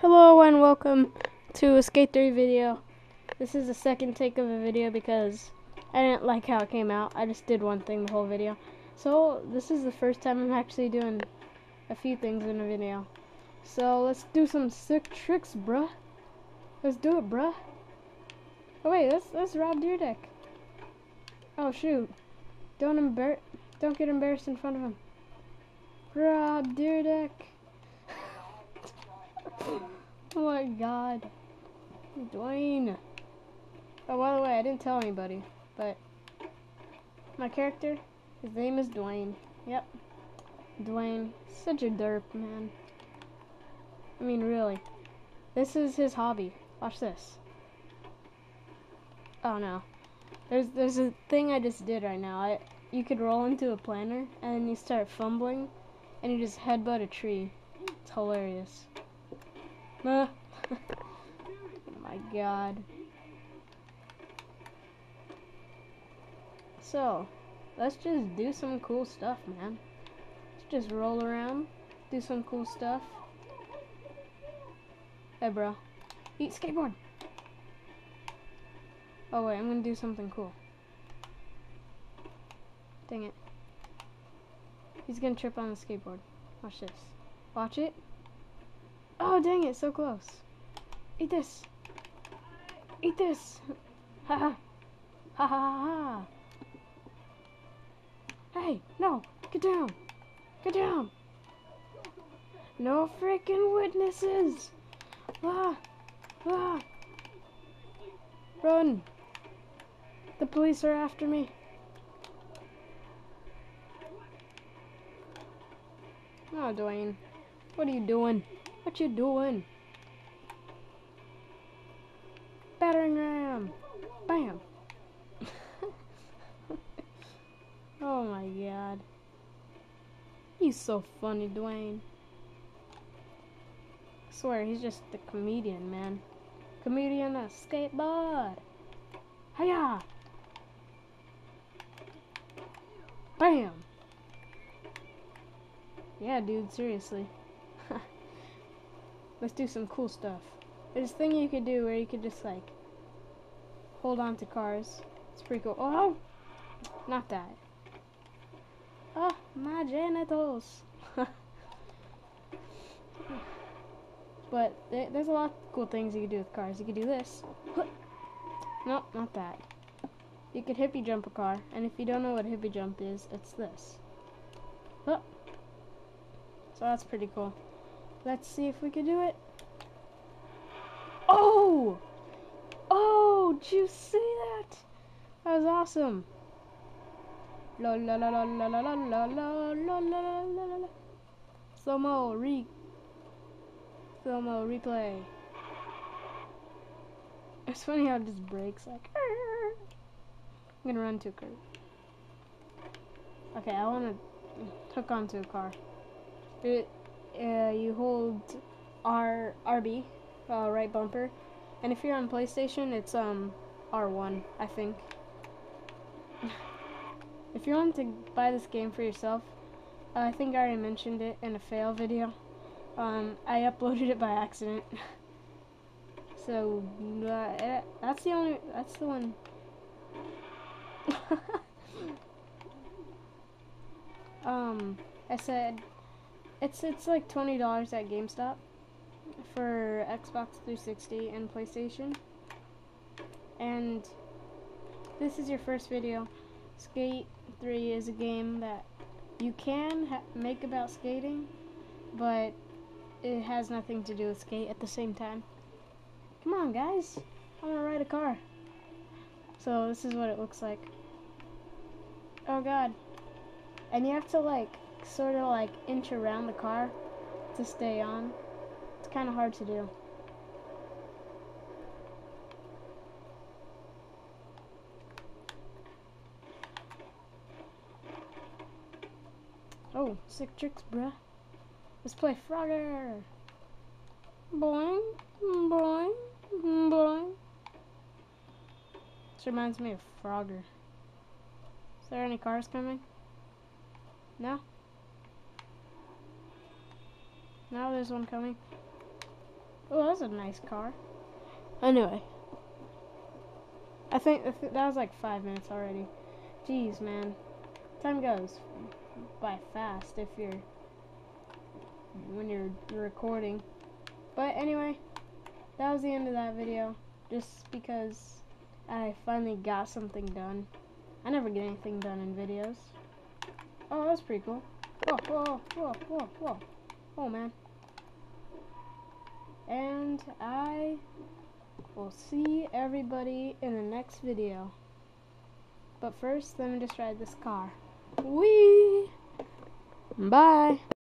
Hello and welcome to a Skate 3 video. This is the second take of a video because I didn't like how it came out. I just did one thing the whole video. So this is the first time I'm actually doing a few things in a video. So let's do some sick tricks, bruh. Let's do it, bruh. Oh wait, that's that's Rob Dyrdek. Oh shoot. Don't embar don't get embarrassed in front of him. Rob Dyrdek. Oh my god. Dwane. Oh, by the way, I didn't tell anybody, but my character, his name is Dwane. Yep. Dwane. Such a derp, man. I mean, really. This is his hobby. Watch this. Oh no. There's there's a thing I just did right now. I you could roll into a planter and then you start fumbling and you just headbutt a tree. It's hilarious. Oh my god. So, let's just do some cool stuff, man. Let's just roll around, do some cool stuff. Hey, bro. Eat skateboard. Oh, wait, I'm gonna do something cool. Dang it. He's gonna trip on the skateboard. Oh, Watch this. Watch it. Oh, dang it, so close. Eat this. Eat this. Ha ha. Ha ha ha. Hey, no. Get down. Get down. No freaking witnesses. Ah. Ah. Run. The police are after me. Oh, Dwane. What are you doing? What you doing? Battering ram! Bam! oh my god. He's so funny, Dwane. I swear, he's just a comedian, man. Comedian a skateboard. Hiya! Bam! Yeah, dude, seriously. Let's do some cool stuff. There's a thing you could do where you could just, like, hold on to cars. It's pretty cool. Oh! Not that. Oh, my genitals! but there, there's a lot of cool things you could do with cars. You could do this. Nope, not that. You could hippie jump a car, and if you don't know what hippie jump is, it's this. Oh. So that's pretty cool. Let's see if we can do it. Oh! Oh, did you see that? That was awesome. La la la la la la la la la la la la la Slow mo, re slow mo, replay. It's funny how it just breaks like I'm gonna run to a curb. Okay, I wanna hook onto a car. It, uh, you hold R RB, uh, right bumper, and if you're on PlayStation, it's um R1, I think. if you want to buy this game for yourself, uh, I think I already mentioned it in a fail video. Um, I uploaded it by accident. so uh, that's the only that's the one. um, I said it's it's like twenty dollars at GameStop for Xbox 360 and PlayStation. And this is your first video. Skate 3 is a game that you can make about skating, but it has nothing to do with skate at the same time. Come on, guys. I want to ride a car. So this is what it looks like. Oh god. And you have to like sort of like inch around the car to stay on. It's kind of hard to do. Oh, sick tricks, bruh. Let's play Frogger. Boing, boing, boing. This reminds me of Frogger. Is there any cars coming? No? Now there's one coming. Oh, that's a nice car. Anyway. I think that was like five minutes already. Jeez, man. Time goes by fast if you're when you're recording. But anyway, that was the end of that video. Just because I finally got something done. I never get anything done in videos. Oh, that's pretty cool. Whoa, whoa, whoa, whoa, whoa. Oh, man. And I will see everybody in the next video. But first, let me just ride this car. Whee! Bye!